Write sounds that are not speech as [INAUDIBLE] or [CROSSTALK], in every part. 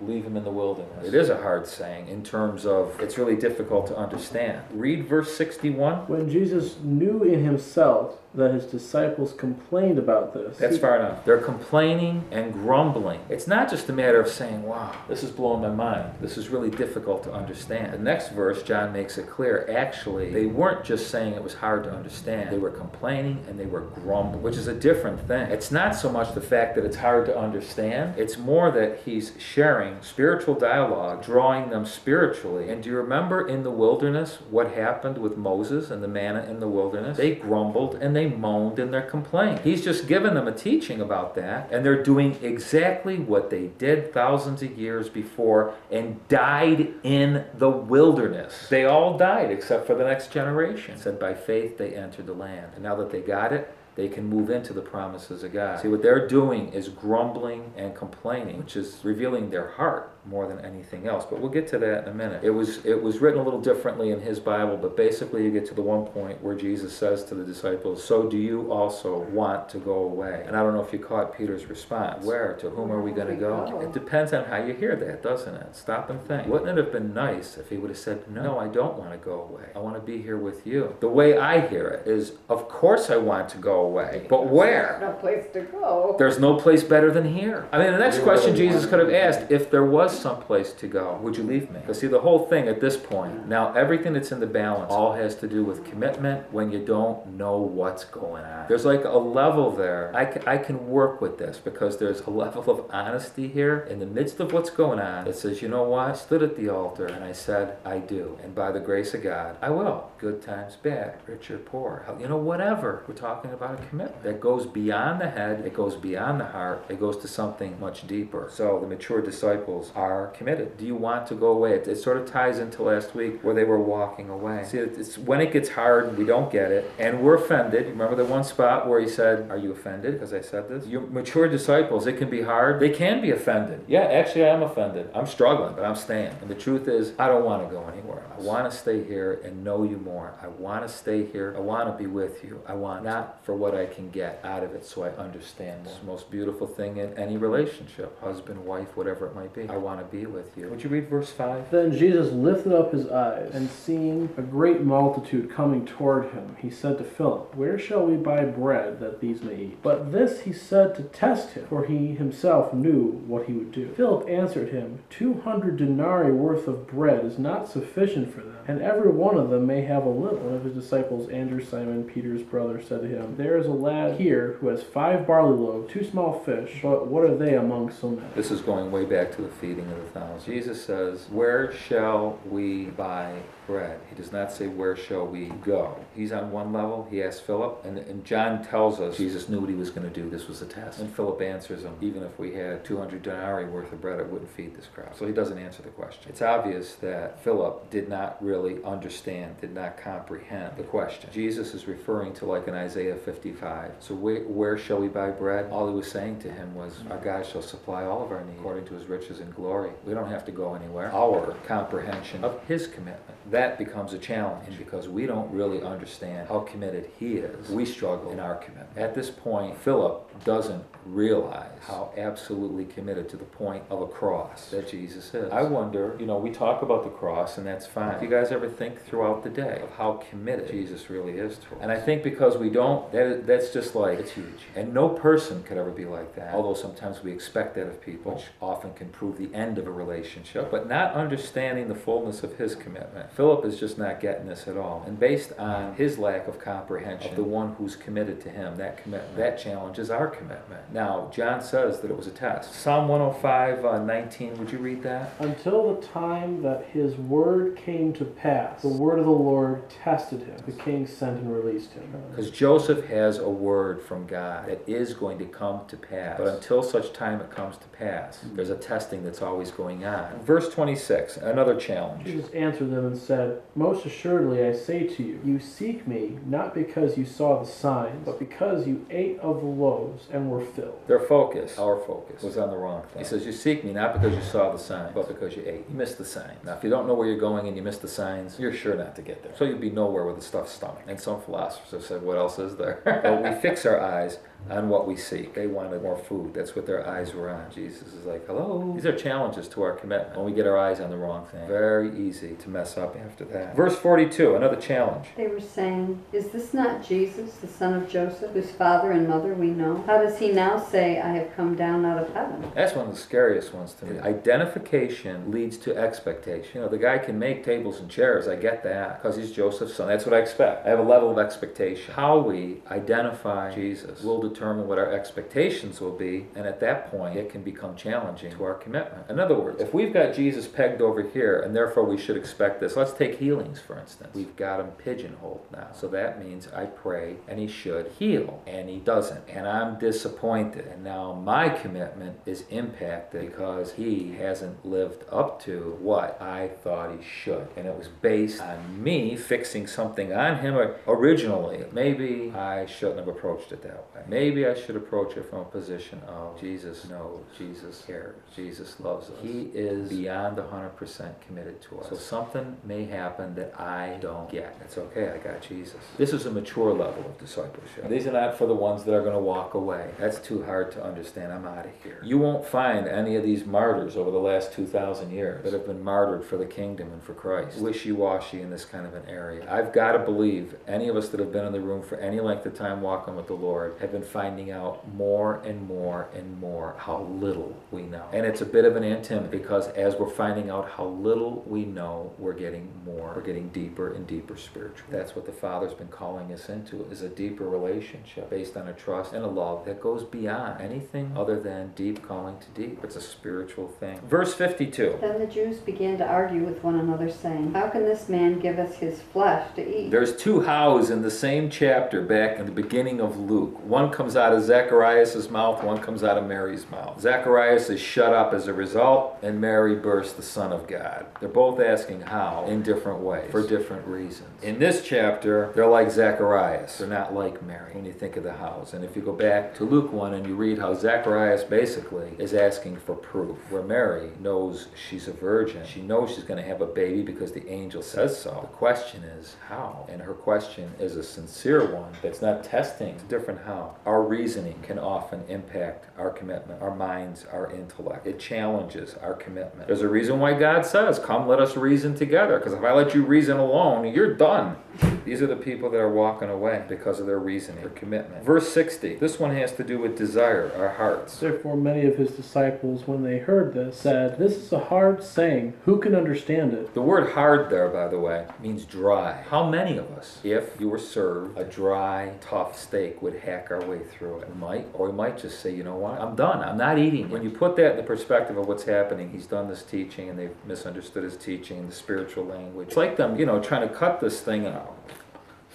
leave him in the wilderness. It is a hard saying in terms of it's really difficult to understand. Read verse 61. When Jesus knew in himself that his disciples complained about this. That's far enough. They're complaining and grumbling. It's not just a matter of saying, wow, this is blowing my mind. This is really difficult to understand. The next verse, John makes it clear. Actually, they weren't just saying it was hard to understand. They were complaining and they were grumbling, which is a different thing. It's not so much the fact that it's hard to understand, it's more that he's sharing spiritual dialogue, drawing them spiritually. And do you remember in the wilderness what happened with Moses and the manna in the wilderness? They grumbled and they moaned and they complained. He's just given them a teaching about that, and they're doing exactly what they did thousands of years before and died in the wilderness. They all died except for the next generation. It said by faith they entered the land. And now that they got it, they can move into the promises of God. See, what they're doing is grumbling and complaining, which is revealing their heart more than anything else. But we'll get to that in a minute. It was it was written a little differently in his Bible, but basically you get to the one point where Jesus says to the disciples, "So do you also want to go away?" And I don't know if you caught Peter's response. Where? To whom are we going to go? It depends on how you hear that, doesn't it? Stop and think. Wouldn't it have been nice if he would have said, "No, I don't want to go away. I want to be here with you." The way I hear it is, "Of course I want to go away, but where?" No place to go. There's no place better than here. I mean, the next question Jesus could have asked, if there was some place to go, would you leave me? Because see, the whole thing at this point, now everything that's in the balance all has to do with commitment when you don't know what's going on. There's like a level there. I can, I can work with this because there's a level of honesty here in the midst of what's going on that says, you know what? I stood at the altar and I said, I do. And by the grace of God, I will. Good times, bad, rich or poor. You know, whatever. We're talking about commitment that goes beyond the head, it goes beyond the heart, it goes to something much deeper. So the mature disciples are committed. Do you want to go away? It, it sort of ties into last week where they were walking away. See, it's when it gets hard, we don't get it, and we're offended. Remember the one spot where he said, Are you offended because I said this? You mature disciples, it can be hard. They can be offended. Yeah, actually, I am offended. I'm struggling, but I'm staying. And the truth is, I don't want to go anywhere. I want to stay here and know you more. I want to stay here. I want to be with you. I want not for what I can get out of it so I understand more. It's the most beautiful thing in any relationship husband, wife, whatever it might be. I want to be with you. Would you read verse 5? Then Jesus lifted up his eyes, and seeing a great multitude coming toward him, he said to Philip, Where shall we buy bread that these may eat? But this he said to test him, for he himself knew what he would do. Philip answered him, Two hundred denarii worth of bread is not sufficient for them, and every one of them may have a little. One of his disciples, Andrew Simon, Peter's brother, said to him, There is a lad here who has five barley loaves, two small fish, but what are they among so many? This is going way back to the feeding of the thousand. Jesus says, Where shall we buy bread? He does not say, Where shall we go? He's on one level. He asks Philip, and, and John tells us Jesus knew what he was going to do. This was a test. And Philip answers him, Even if we had 200 denarii worth of bread, it wouldn't feed this crowd. So he doesn't answer the question. It's obvious that Philip did not really understand, did not comprehend the question. Jesus is referring to like in Isaiah 55. So where, where shall we buy bread? All he was saying to him was, Our God shall supply all of our needs according to his riches and glory. We don't have to go anywhere. Our comprehension of his commitment, that becomes a challenge. Because we don't really understand how committed he is, we struggle in our commitment. At this point, Philip doesn't realize how absolutely committed to the point of a cross that Jesus is. I wonder, you know, we talk about the cross and that's fine. Do you guys ever think throughout the day of how committed Jesus really is to us? And I think because we don't, that, that's just like, it's huge. And no person could ever be like that. Although sometimes we expect that of people, which often can prove the end of a relationship. But not understanding the fullness of his commitment. Philip is just not getting this at all. And based on his lack of comprehension of the one who's committed to him, that commitment, that challenges our commitment. Now, John says that it was a test. Psalm 105, uh, 19, would you read that? Until the time that his word came to pass, the word of the Lord tested him. The king sent and released him. Because Joseph has a word from God that is going to come to pass. But until such time it comes to pass, hmm. there's a testing that's always going on. Hmm. Verse 26, another challenge. Jesus answered them and said, Most assuredly I say to you, you seek me not because you saw the signs, but because you ate of the loaves and were filled. Their focus, our focus, was on the wrong thing. He says, You seek me not because you saw the signs, but because you ate. You missed the sign. Now, if you don't know where you're going and you miss the signs, you're sure not to get there. So you'd be nowhere with a stuffed stomach. And some philosophers have said, What else is there? but we [LAUGHS] fix our eyes on what we seek. They wanted more food. That's what their eyes were on. Jesus is like, hello. These are challenges to our commitment. When we get our eyes on the wrong thing, very easy to mess up after that. Verse 42, another challenge. They were saying, Is this not Jesus, the son of Joseph, whose father and mother we know? How does he now say, I have come down out of heaven? That's one of the scariest ones to me. Identification leads to expectation. You know, the guy can make tables and chairs. I get that because he's Joseph's son. That's what I expect. I have a level of expectation. How we identify Jesus will determine what our expectations will be, and at that point, it can become challenging to our commitment. In other words, if we've got Jesus pegged over here, and therefore we should expect this, let's take healings for instance. We've got him pigeonholed now. So that means I pray and he should heal, and he doesn't. And I'm disappointed. And now my commitment is impacted because he hasn't lived up to what I thought he should. And it was based on me fixing something on him originally. Maybe I shouldn't have approached it that way. Maybe I should approach it from a position of Jesus knows, Jesus cares, Jesus loves us. He is beyond 100% committed to us. So something may happen that I don't get. It's okay, I got Jesus. This is a mature level of discipleship. These are not for the ones that are going to walk away. That's too hard to understand. I'm out of here. You won't find any of these martyrs over the last 2,000 years that have been martyred for the kingdom and for Christ. Wishy-washy in this kind of an area. I've got to believe any of us that have been in the room for any length of time walking with the Lord have been finding out more and more and more how little we know. And it's a bit of an antinomy because as we're finding out how little we know, we're getting more, we're getting deeper and deeper spiritual. That's what the Father's been calling us into is a deeper relationship based on a trust and a love that goes beyond anything other than deep calling to deep. It's a spiritual thing. Verse 52. Then the Jews began to argue with one another, saying, How can this man give us his flesh to eat? There's two hows in the same chapter back in the beginning of Luke. One comes out of Zacharias' mouth, one comes out of Mary's mouth. Zacharias is shut up as a result, and Mary bursts the Son of God. They're both asking how in different ways for different reasons. In this chapter, they're like Zacharias. They're not like Mary when you think of the hows. And if you go back to Luke 1 and you read how Zacharias basically is asking for proof, where Mary knows she's a virgin, she knows she's going to have a baby because the angel says so. The question is how? And her question is a sincere one that's not testing, it's a different how. Our reasoning can often impact our commitment, our minds, our intellect. It challenges our commitment. There's a reason why God says, Come, let us reason together. Because if I let you reason alone, you're done. These are the people that are walking away because of their reasoning, their commitment. Verse 60. This one has to do with desire, our hearts. Therefore, many of his disciples, when they heard this, said, This is a hard saying. Who can understand it? The word hard there, by the way, means dry. How many of us, if you were served a dry, tough steak, would hack our way through it? We might, or we might just say, you know what? I'm done. I'm not eating. When you put that in the perspective of what's happening, he's done this teaching and they've misunderstood his teaching the spiritual language. It's like them, you know, trying to cut this thing out.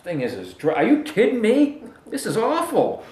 Thing is, is dry. Are you kidding me? This is awful.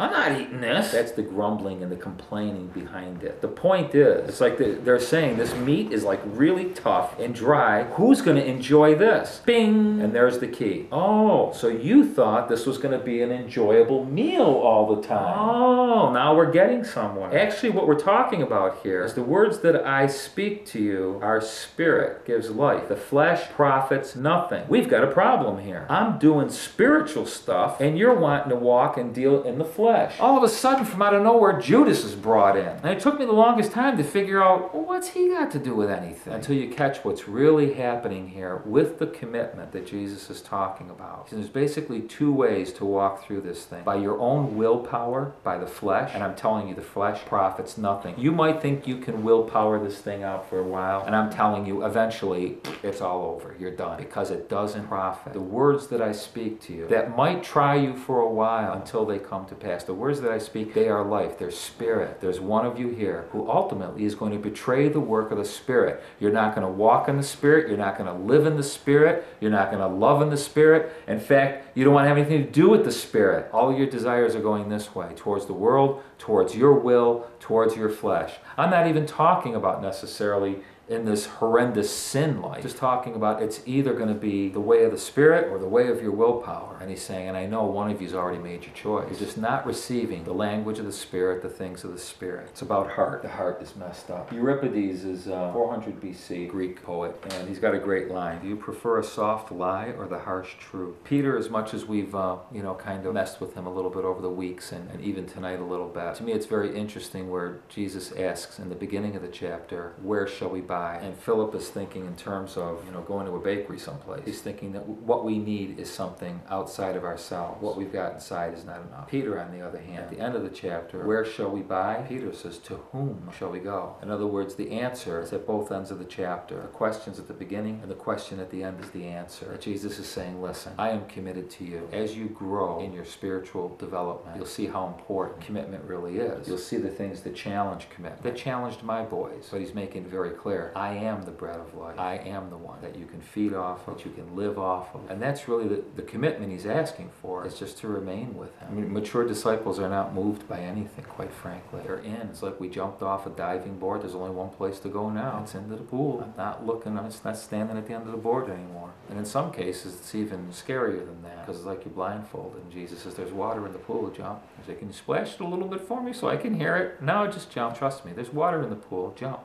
I'm not eating this. That's the grumbling and the complaining behind it. The point is, it's like they're saying this meat is like really tough and dry. Who's going to enjoy this? Bing! And there's the key. Oh, so you thought this was going to be an enjoyable meal all the time. Oh, now we're getting somewhere. Actually, what we're talking about here is the words that I speak to you, our spirit gives life. The flesh profits nothing. We've got a problem here. I'm doing spiritual stuff, and you're wanting to walk and deal in the flesh. All of a sudden, from out of nowhere, Judas is brought in. And it took me the longest time to figure out, well, what's he got to do with anything? Until you catch what's really happening here with the commitment that Jesus is talking about. And there's basically two ways to walk through this thing. By your own willpower, by the flesh, and I'm telling you, the flesh profits nothing. You might think you can willpower this thing out for a while, and I'm telling you, eventually, it's all over. You're done. Because it doesn't profit. The words that I speak to you, that might try you for a while until they come to pass. The words that I speak, they are life. They're spirit. There's one of you here who ultimately is going to betray the work of the Spirit. You're not going to walk in the Spirit. You're not going to live in the Spirit. You're not going to love in the Spirit. In fact, you don't want to have anything to do with the Spirit. All your desires are going this way towards the world, towards your will, towards your flesh. I'm not even talking about necessarily in this horrendous sin life. Just talking about it's either going to be the way of the Spirit or the way of your willpower. And he's saying, and I know one of you's already made your choice. You're just not receiving the language of the Spirit, the things of the Spirit. It's about heart. The heart is messed up. Euripides is uh, 400 BC, Greek poet, and he's got a great line. Do you prefer a soft lie or the harsh truth? Peter, as much as we've, uh, you know, kind of messed with him a little bit over the weeks and, and even tonight a little bit, to me it's very interesting where Jesus asks in the beginning of the chapter, where shall we buy? And Philip is thinking in terms of, you know, going to a bakery someplace. He's thinking that what we need is something outside of ourselves. What we've got inside is not enough. Peter, on the other hand, at the end of the chapter, where shall we buy? Peter says, to whom shall we go? In other words, the answer is at both ends of the chapter. The question's at the beginning, and the question at the end is the answer. Jesus is saying, listen, I am committed to you. As you grow in your spiritual development, you'll see how important commitment really is. You'll see the things that challenge commitment. That challenged my boys, but he's making it very clear. I am the bread of life. I am the one that you can feed off of, that you can live off of. And that's really the, the commitment he's asking for, is just to remain with him. I mean, mature disciples are not moved by anything, quite frankly. They're in. It's like we jumped off a diving board. There's only one place to go now. It's into the pool. I'm not looking, I'm not standing at the end of the board anymore. And in some cases, it's even scarier than that, because it's like you're blindfolded. And Jesus says, there's water in the pool, jump. Said, can you splash it a little bit for me so I can hear it? No, just jump. Trust me, there's water in the pool, jump.